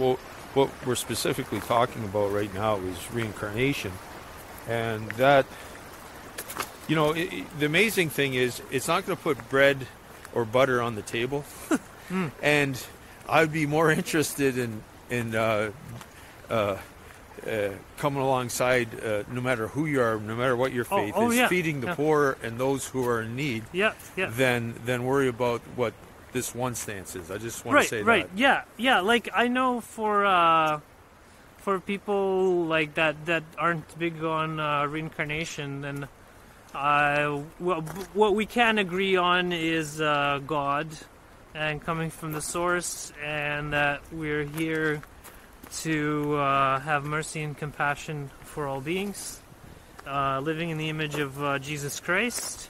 Well, what we're specifically talking about right now is reincarnation, and that, you know, it, it- the amazing thing is it's not going to put bread or butter on the table, and I'd be more interested in in uh, uh, uh, coming alongside, uh, no matter who you are, no matter what your Oh, faith oh, is, yeah, feeding the yeah. poor and those who are in need, Yeah, yeah. than than worry about what this one stance is. I just want right, to say that right. that. Yeah, yeah. Like I know for uh, for people like that that aren't big on uh, reincarnation, then uh, what, what we can agree on is uh, God and coming from the source, and that we're here to uh, have mercy and compassion for all beings, uh, living in the image of uh, Jesus Christ,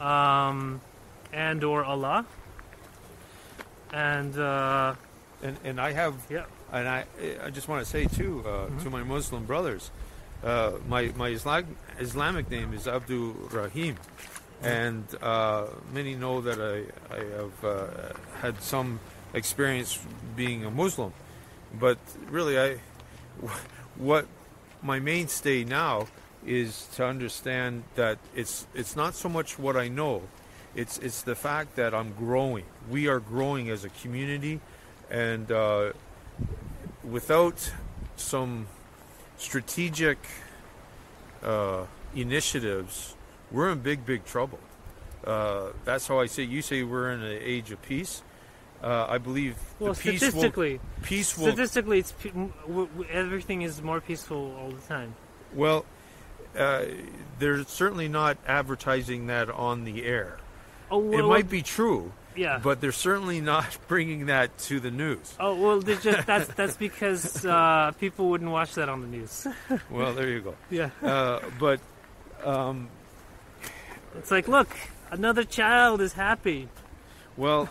um, and or Allah. And uh, And and I have yeah, And I, I just want to say too uh, to my Muslim brothers, uh, my my Islam, Islamic name is Abdul Rahim, and uh, many know that I I have uh, had some experience being a Muslim, but really I, what my mainstay now is to understand that it's it's not so much what I know, it's it's the fact that I'm growing. We are growing as a community, and. Uh, without some strategic uh, initiatives, we're in big, big trouble. Uh, that's how I say. You say we're in an age of peace. Uh, I believe well, the peace statistically, will. Peace will. statistically, it's pe- m- w- w- everything is more peaceful all the time. Well, uh, they're certainly not advertising that on the air. Oh, well, it might be true, yeah. but they're certainly not bringing that to the news. oh well, just, that's that's because uh, people wouldn't watch that on the news. Well, there you go. yeah, Uh, but um, it's like, look, another child is happy. Well,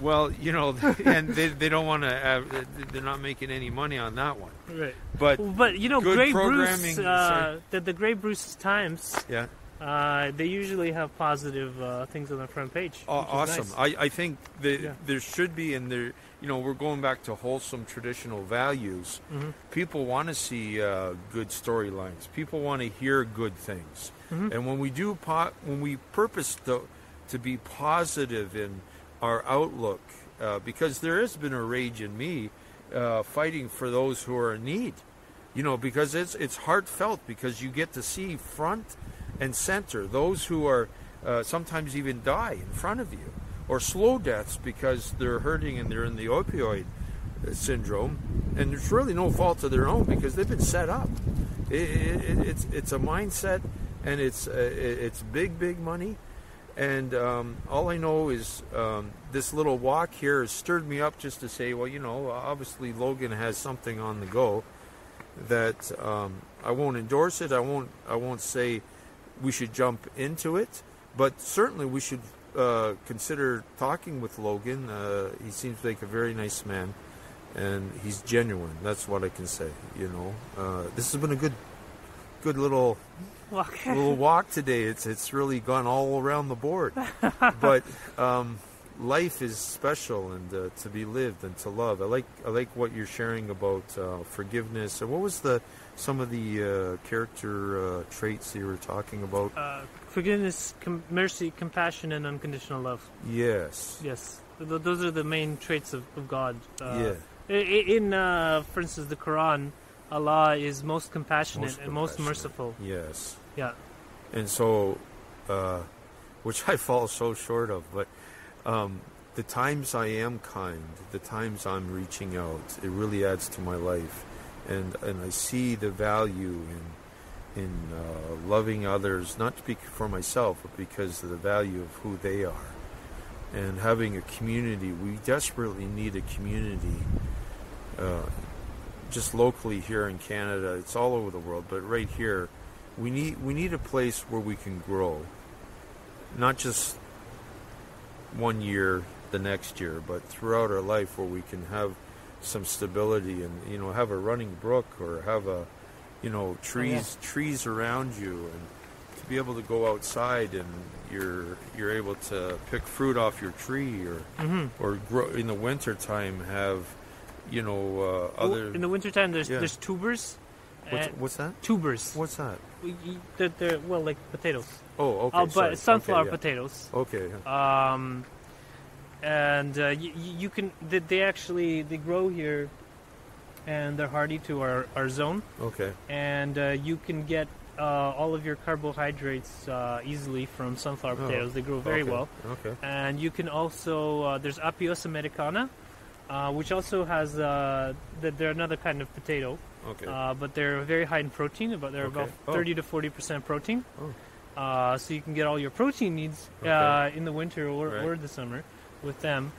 well, you know, and they, they don't want to. They're not making any money on that one. Right. But But you know, Grey Bruce, uh, the, the Grey Bruce Times, yeah, uh, they usually have positive uh, things on the front page. is awesome. nice. I, I think that Yeah. there should be, and there, you know, we're going back to wholesome traditional values. Mhm. People want to see uh, good storylines. People want to hear good things. Mhm. And when we do, po- when we purpose to, to be positive in our outlook, uh, because there has been a rage in me uh, fighting for those who are in need. You know, because it's it's heartfelt because you get to see front and center those who are uh, sometimes even die in front of you, or slow deaths because they're hurting and they're in the opioid uh, syndrome, and it's really no fault of their own because they've been set up. It, it, it's it's a mindset, and it's uh, it's big big money, and um, all I know is um, this little walk here has stirred me up just to say, well, you know, obviously Logan has something on the go that um, I won't endorse it. I won't I won't say we should jump into it, but certainly we should uh, consider talking with Logan. Uh, he seems like a very nice man, and he's genuine. That's what I can say. You know, uh, this has been a good, good little Well, little walk today. It's it's really gone all around the board, but um, life is special and uh, to be lived and to love. I like I like what you're sharing about uh, forgiveness. And what was the some of the uh, character uh, traits you were talking about? uh, forgiveness, com- mercy, compassion, and unconditional love. Yes. Yes, Th- those are the main traits of, of God. Uh, Yeah. In, uh, for instance, the Quran, Allah is most compassionate Most and most merciful. Yes. Yeah. And so, uh, which I fall so short of, but um, the times I am kind, the times I'm reaching out, it really adds to my life, and and I see the value in in uh, loving others, not to be for myself, but because of the value of who they are, and having a community. We desperately need a community. Uh, just locally here in Canada, it's all over the world, but right here, we need we need a place where we can grow not just one year the next year but throughout our life where we can have some stability and you know have a running brook or have a you know trees trees around you and to be able to go outside and you're you're able to pick fruit off your tree or hmm or grow in the winter time have you know, uh, Oh, other. in the wintertime, there's Yeah. there's tubers. what's, what's that? tubers. What's that? They're, they're well like potatoes. Oh, okay. uh, but sorry. sunflower okay, yeah. potatoes. Okay. Um, and uh, you, you can they, they actually they grow here, and they're hardy to our, our zone. Okay. And uh, you can get uh, all of your carbohydrates uh, easily from sunflower Oh, potatoes. They grow very okay. well. Okay. And you can also uh, there's Apios americana, uh, which also has uh, th- they're another kind of potato, Okay. uh, but they're very high in protein. But they're Okay. about Oh. 30 to 40 percent protein. Oh. Uh, so you can get all your protein needs Okay. uh, in the winter or, Right. or the summer with them.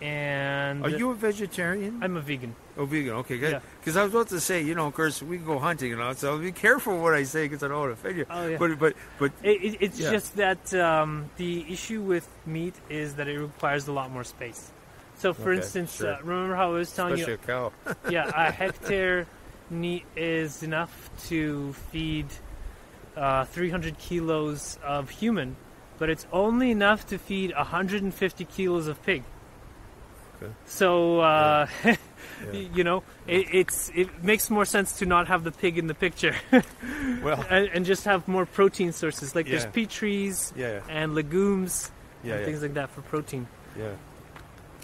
And Are you a vegetarian? I'm a vegan. oh, vegan. Okay, good. Yeah. Because I was about to say, you know, of course, we can go hunting and all, so I'll be careful what I say because I don't want to offend you. Oh yeah. But but but It, it, it's Yeah. just that um, the issue with meat is that it requires a lot more space. So, for Okay, instance, sure. uh, remember how I was telling especially you? a cow. yeah, a hectare meat is enough to feed uh, 300 kilos of human, but it's only enough to feed 150 kilos of pig. Okay. So, uh, Yeah. you know, it, it's it makes more sense to not have the pig in the picture Well, and, and just have more protein sources. Like there's Yeah. pea trees yeah, and legumes yeah, and yeah, things like that for protein. yeah.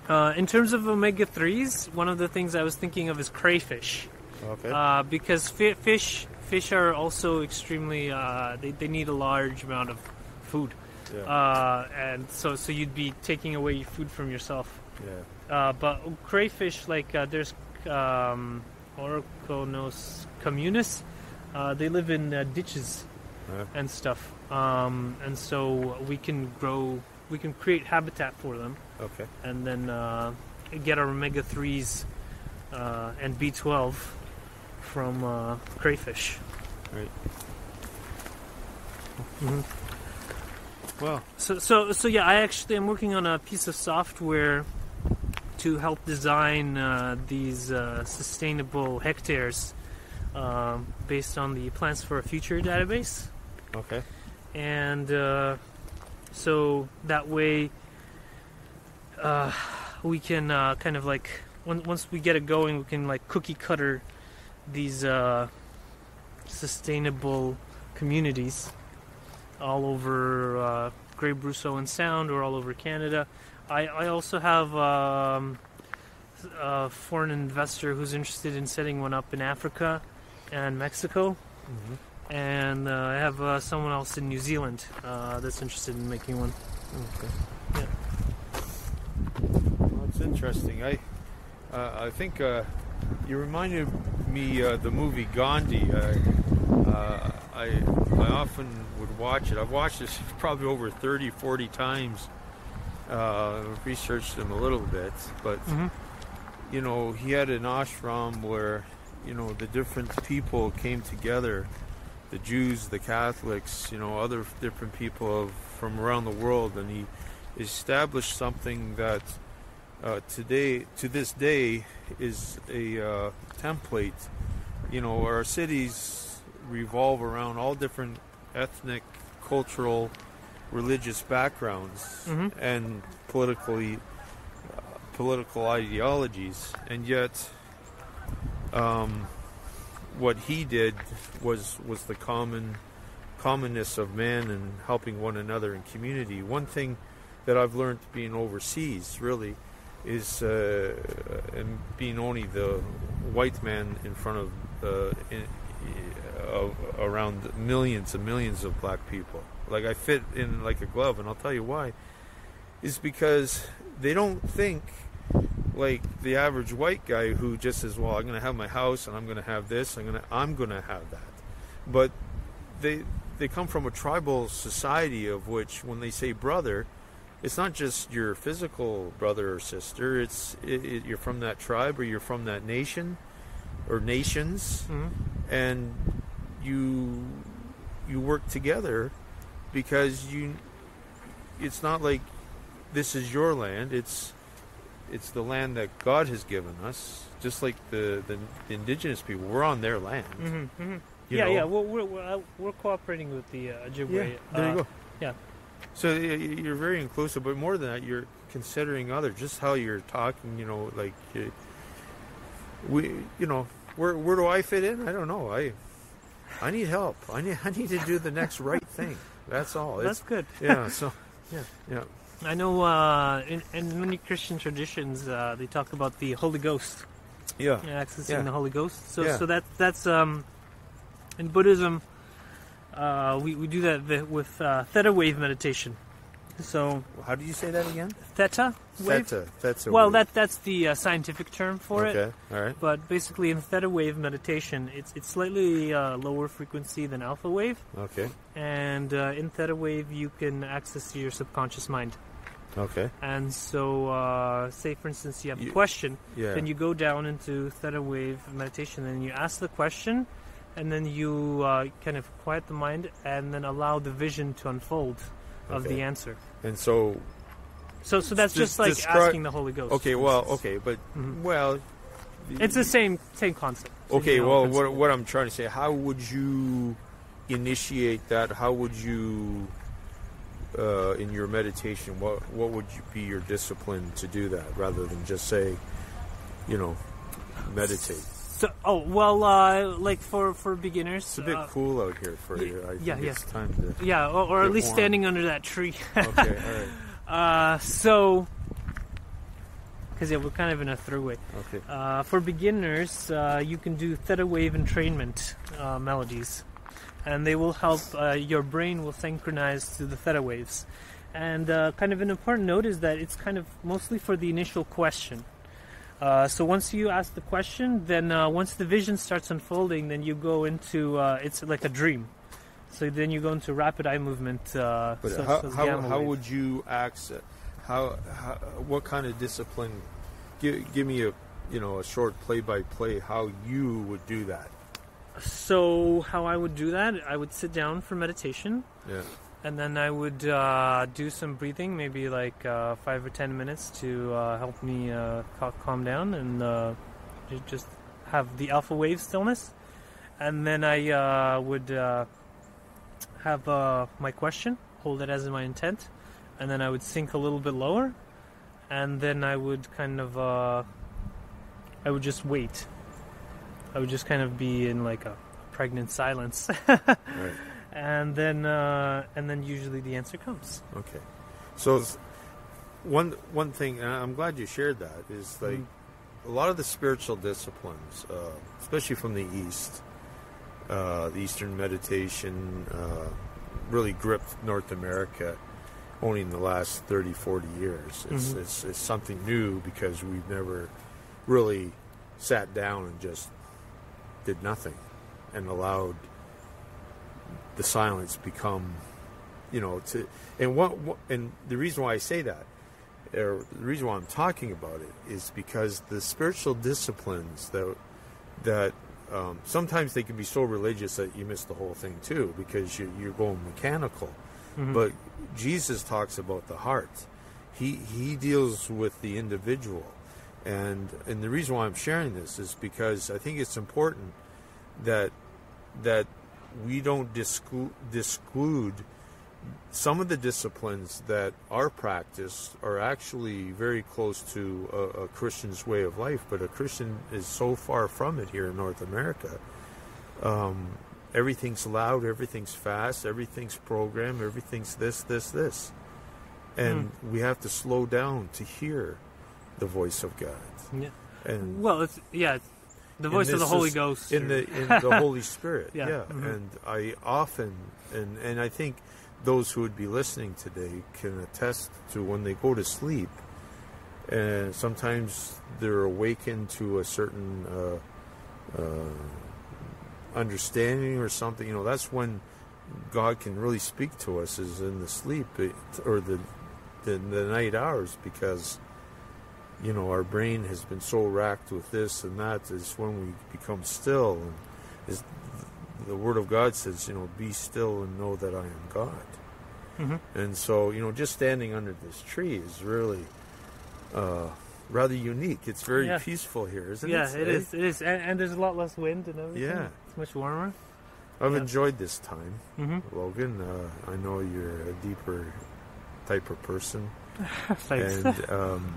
Uh, in terms of omega 3s, one of the things I was thinking of is crayfish. Okay. Uh, because fi- fish fish are also extremely uh, they, they need a large amount of food yeah, uh, and so so you'd be taking away food from yourself yeah. uh, but crayfish like uh, there's um, Orconectes immunis uh, they live in uh, ditches Uh, and stuff um, and so we can grow we can create habitat for them okay. and then uh, get our omega 3s uh, and B12 from uh, crayfish. Right. hmm Well, So, so, so yeah, I actually am working on a piece of software to help design uh, these uh, sustainable hectares um, based on the Plants for a Future database. okay. and uh, so that way uh, we can uh, kind of like on- once we get it going we can like cookie cutter these uh, sustainable communities all over uh, Grey Bruce Owen Sound or all over Canada. I, I also have um, a foreign investor who's interested in setting one up in Africa and Mexico hmm and uh, I have uh, someone else in New Zealand uh, that's interested in making one. Okay. Yeah. Well, it's interesting. I uh, I think uh, you reminded me uh, the movie Gandhi. I I often watch it. I've watched this probably over 30, 40 times. Uh, researched him a little bit, but Mm-hmm. you know he had an ashram where you know the different people came together the Jews, the Catholics, you know, other different people of, from around the world, and he established something that uh, today, to this day, is a uh, template. You know, our cities revolve around all different ethnic, cultural, religious backgrounds Mhm. and politically uh, political ideologies, and yet. Um, what he did was was the common commonness of man and helping one another in community. One thing that I've learned being overseas really is uh, and being only the white man in front of uh, in, around millions and millions of black people. Like I fit in like a glove, and I'll tell you why. Is because they don't think like the average white guy who just says, "Well, I'm going to have my house and I'm going to have this. I'm going to I'm going to have that." But they they come from a tribal society of which when they say brother, it's not just your physical brother or sister. It's it, it, you're from that tribe or you're from that nation or nations Mm-hmm. and you you work together because you it's not like this is your land. It's it's the land that God has given us, just like the, the, indigenous people. We're on their land. Mm-hmm. Mm-hmm. Yeah, know? yeah, we're we're, we're, uh, we're cooperating with the uh, Ojibwe. Yeah, there uh, you go. yeah. So you're very inclusive, but more than that, you're considering others. Just how you're talking, you know, like we, you know, where where do I fit in? I don't know. I I need help. I need I need to do the next right thing. That's all. That's It's, good. yeah. So yeah, yeah. I know uh, in, in many Christian traditions uh, they talk about the Holy Ghost, Yeah. yeah, accessing Yeah. the Holy Ghost. So Yeah. so that that's um, in Buddhism uh, we we do that with uh, theta wave meditation. So How do you say that again? theta wave. Theta. Theta. Well, wave. that that's the uh, scientific term for it. okay. All right. But basically, in theta wave meditation, it's it's slightly uh, lower frequency than alpha wave, Okay. and uh, in theta wave you can access your subconscious mind. Okay. And so, uh, say for instance, you have You- a question, Yeah. then you go down into theta wave meditation, and you ask the question, and then you uh, kind of quiet the mind, and then allow the vision to unfold of Okay. the answer. and so So, so that's Des- just like descri- asking the Holy Ghost. okay. Well. Okay. But Mhm. well. It's the same same concept. Okay, well, principle. what, what I'm trying to say, how would you initiate that? How would you, uh, in your meditation, what what would you be your discipline to do that, rather than just say, you know, meditate? So, oh well, uh, like for for beginners, It's a bit uh, cool out here for you. I think yeah, yeah. time to. yeah, or, or at least warm. standing under that tree. Okay, all right, uh, so, because yeah, we're kind of in a throughway. okay, Uh, for beginners, uh, you can do theta wave entrainment uh, melodies, and they will help. Uh, your brain will synchronize to the theta waves. And uh, kind of an important note is that it's kind of mostly for the initial question. Uh, so once you ask the question, then uh, once the vision starts unfolding, then you go into uh, it's like a dream. So then you go into rapid eye movement. Uh, but so- how so how, how would you access? How, how what kind of discipline? Give give me a you know a short play by play how you would do that. So how I would do that? I would sit down for meditation. Yeah. And then I would uh, do some breathing, maybe like uh, five or ten minutes to uh, help me uh, calm down and uh, just have the alpha wave stillness. And then I uh, would have my question, hold it as my intent, and then I would sink a little bit lower, and then I would kind of, I would just wait. I would just kind of be in like a pregnant silence. Right. And then uh, and then usually the answer comes. Okay. So one one thing, and I'm glad you shared that, is like a lot of the spiritual disciplines, uh, especially from the East, uh, the Eastern meditation, uh, really gripped North America only in the last 30, 40 years. It's, Mhm. it's, it's something new because we've never really sat down and just did nothing and allowed the silence become you know to and what, what and the reason why I say that or the reason why I'm talking about it is because the spiritual disciplines that that um, sometimes they can be so religious that you miss the whole thing too because you, you're going mechanical. Mhm. but Jesus talks about the heart. He he deals with the individual. And and the reason why I'm sharing this is because I think it's important that that we don't disclude, disclude some of the disciplines that are practiced are actually very close to a, a Christian's way of life, but a Christian is so far from it here in North America. Um, everything's loud, everything's fast, everything's programmed, everything's this, this, this. And we have to slow down to hear the voice of God. Yeah. And Well, it's yeah, it's the voice of the Holy is Ghost. in or- the in the Holy Spirit. Yeah, Yeah, mhm. and I often and and I think those who would be listening today can attest to when they go to sleep, and sometimes they're awakened to a certain uh, uh, understanding or something. You know, that's when God can really speak to us is in the sleep or the, the the night hours because you know our brain has been so racked with this and that is when we become still and is the word of God says you know be still and know that I am God Mhm. and so you know just standing under this tree is really uh, rather unique it's very Yeah. peaceful here isn't yeah, it Yeah, it is. It is, and, and there's a lot less wind and everything. Yeah. it's much warmer. I've Yeah. enjoyed this time hmm Logan uh, I know you're a deeper type of person Thanks. and um,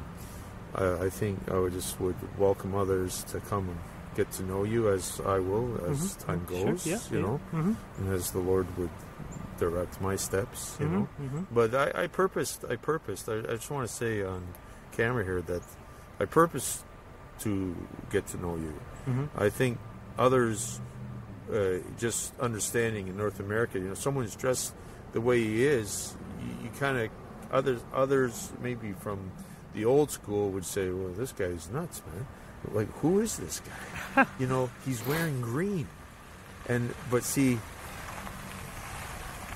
I, I think I would just would welcome others to come and get to know you as I will as Mhm. time Sure, goes. yeah, you yeah. know, Mhm. and as the Lord would direct my steps. You Mhm, know, mhm. but I, I purposed. I purposed. I, I just want to say on camera here that I purposed to get to know you. Mhm. I think others uh, just understanding in North America, you know, someone's dressed the way he is, you, you kind of others others maybe from the old school would say, "Well, this guy's nuts, man. Like, who is this guy? you know, he's wearing green." And but see,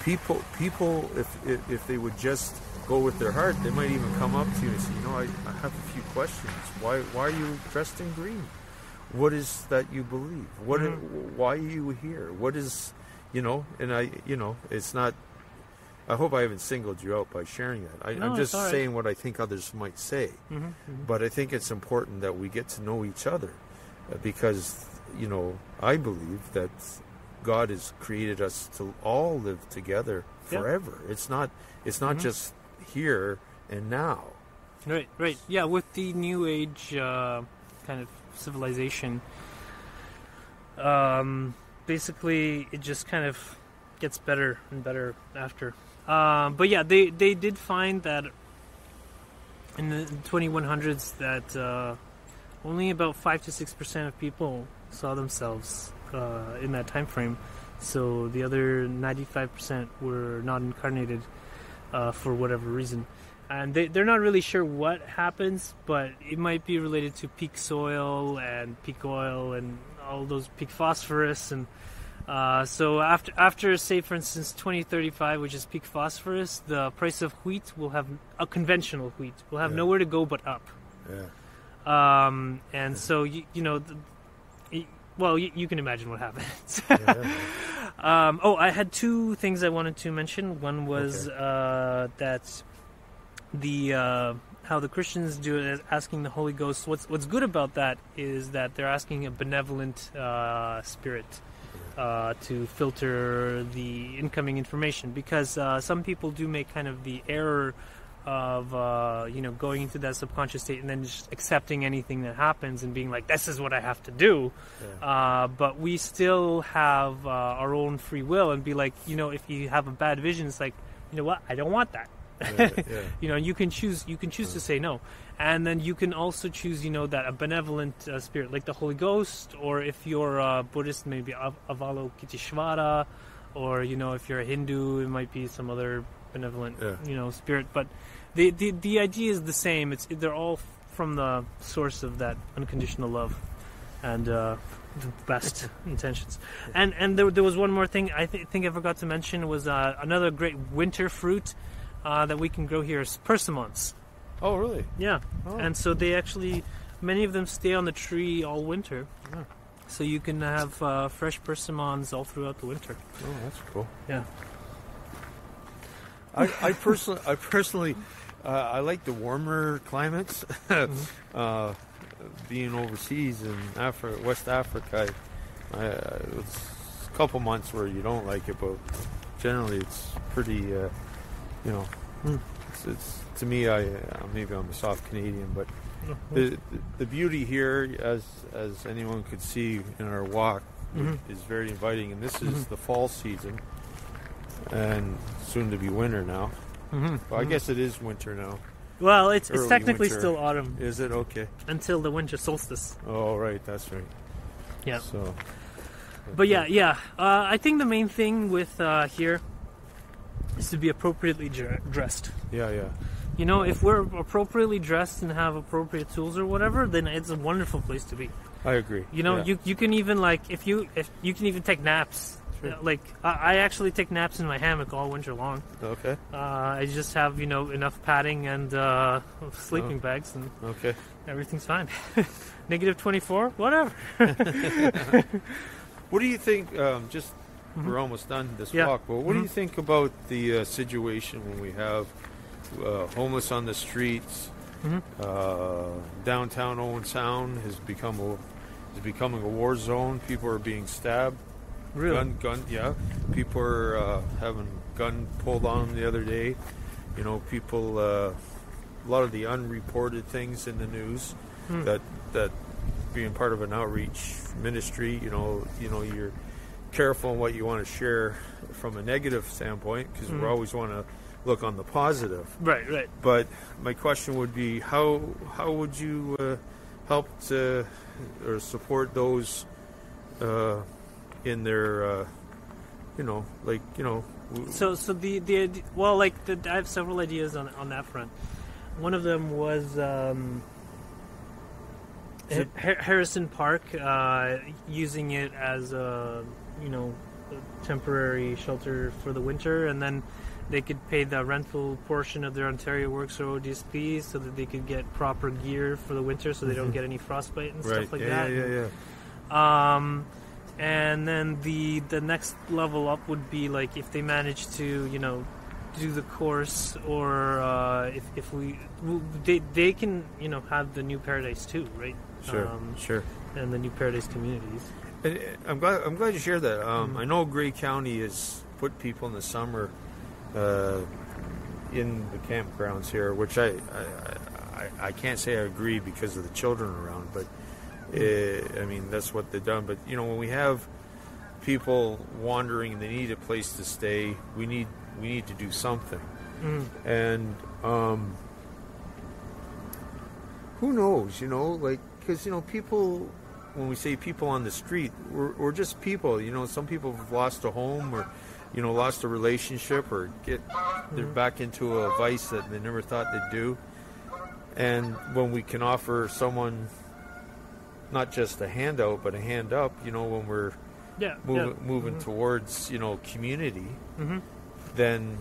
people people if, if if they would just go with their heart, they might even come up to you and say, "You know, I, I have a few questions. Why why are you dressed in green?" what is that you believe what Mhm. why are you here what is you know and i you know it's not i hope i haven't singled you out by sharing that I, No, it's just right. saying what i think others might say Mhm, mhm. but i think it's important that we get to know each other uh, because you know i believe that god has created us to all live together forever it's not it's not Mhm. just here and now Right, right. Yeah, with the new age uh, kind of civilization, um, basically it just kind of gets better and better after. Um, but yeah, they they did find that in the 2100s that uh, only about five to six percent of people saw themselves uh, in that time frame. So the other 95 percent were not incarnated uh, for whatever reason and they, they're not really sure what happens, but it might be related to peak soil and peak oil and all those peak phosphorus and uh, so after after say for instance 2035, which is peak phosphorus, the price of wheat will have a conventional wheat will have Yeah. nowhere to go but up. yeah Um, and so you, you know, the, well, you, you can imagine what happens. yeah, Um, oh, I had two things I wanted to mention. One was uh, that the uh, how the Christians do it, is asking the Holy Ghost. What's what's good about that is that they're asking a benevolent uh, spirit uh, to filter the incoming information because uh, some people do make kind of the error of uh, you know going into that subconscious state and then just accepting anything that happens and being like this is what I have to do yeah. uh, but we still have uh, our own free will and be like, you know, if you have a bad vision, it's like, you know what, I don't want that. Yeah, yeah. You know, you can choose. You can choose to say no, and then you can also choose, you know, that a benevolent uh, spirit like the Holy Ghost, or if you're a Buddhist, maybe Av- Avalokiteshvara, or you know, if you're a Hindu, it might be some other benevolent, you know, spirit. But the the the idea is the same. It's they're all from the source of that unconditional love, and uh, the best intentions. And and there, there was one more thing I th- think I forgot to mention was uh, another great winter fruit uh, that we can grow here is persimmons. oh really Yeah, oh. and so they actually many of them stay on the tree all winter. Yeah. So you can have uh, fresh persimmons all throughout the winter. oh that's cool Yeah. I, I personally, I personally, uh, I like the warmer climates. uh, being overseas in Africa, West Africa, I, I, it's a couple months where you don't like it, but generally it's pretty. You know, it's, it's to me. I uh, maybe I'm a soft Canadian, but Mm-hmm. the the beauty here, as as anyone could see in our walk, Mhm. is very inviting. And this is Mhm. the fall season, and soon to be winter now. Mm-hmm. Well, I guess it is winter now. Well, it's it's technically winter. still autumn Is it okay? until the winter solstice. Oh, right, that's right. Yeah. So, But yeah, yeah. Uh, I think the main thing with uh, here is to be appropriately dressed. yeah, yeah, You know, if we're appropriately dressed and have appropriate tools or whatever, then it's a wonderful place to be. I agree. You know, Yeah. you you can even like if you if you can even take naps. Sure. Like I, I actually take naps in my hammock all winter long. okay, Uh, I just have you know enough padding and uh, sleeping Oh. bags, and okay. everything's fine. Negative twenty four, whatever. What do you think? Um, just Mhm. we're almost done this Yeah. walk, but what do Mhm. you think about the uh, situation when we have uh, homeless on the streets? Mhm. Uh, downtown Owen Sound has become a is becoming a war zone. People are being stabbed. Really? Gun, gun, yeah. People are uh, having gun pulled on them the other day. You know, people uh, a lot of the unreported things in the news Hmm. that that being part of an outreach ministry, you know, you know, you're careful in what you want to share from a negative standpoint because Hmm. we always want to look on the positive. Right, right. But my question would be, how how would you uh, help to or support those uh, in their, uh, you know, like you know, w- So, so the the well, like the, I have several ideas on on that front. One of them was um, Harrison Park, uh, using it as a you know temporary shelter for the winter, and then they could pay the rental portion of their Ontario Works or ODSP so that they could get proper gear for the winter, so they don't Mhm. get any frostbite and right? stuff like yeah, that. yeah, yeah, yeah. Um, and then the the next level up would be like if they manage to you know do the course or uh, if if we they they can you know have the new paradise too, right? Sure, Um, sure. and the new paradise communities. Uh, I'm glad. I'm glad you shared that. Um. I know Grey County has put people in the summer uh, in the campgrounds here, which I, I, I I can't say I agree because of the children around, but uh, I mean that's what they've done. But you know, when we have people wandering, they need a place to stay. We need we need to do something. Mm. and um, who knows you know like because you know people when we say people on the street we're, we're just people you know some people have lost a home or you know lost a relationship or get they're back into a vice that they never thought they'd do and when we can offer someone not just a handout but a hand up you know when we're Yeah, moving, yeah. moving towards you know community hmm then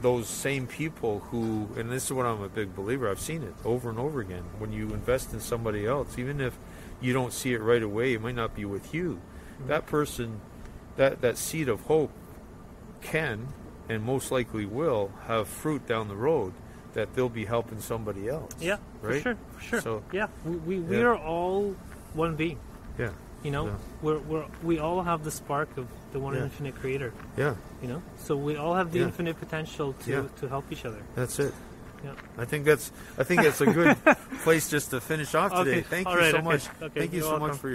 those same people who, and this is what I'm a big believer, I've seen it over and over again. When you invest in somebody else, even if you don't see it right away, it might not be with you. Mm-hmm. That person, that, that seed of hope can and most likely will have fruit down the road that they'll be helping somebody else. Yeah, for sure, for sure. So- yeah, we we, we Yeah. are all one being. Yeah. You know, Yeah. we're we're we all have the spark of the one Yeah. infinite creator. Yeah. You know, so we all have the infinite potential to to help each other. That's it. Yeah. I think that's I think that's a good place just to finish off today. Okay. Thank All you right. so Okay. much. Okay. Thank you You're so much for your